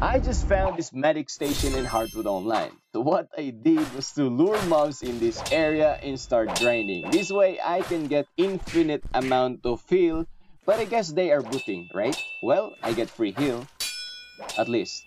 I just found this medic station in Heartwood Online. So what I did was to lure mobs in this area and start draining. This way I can get infinite amount of heal, but I guess they are booting, right? Well, I get free heal, at least.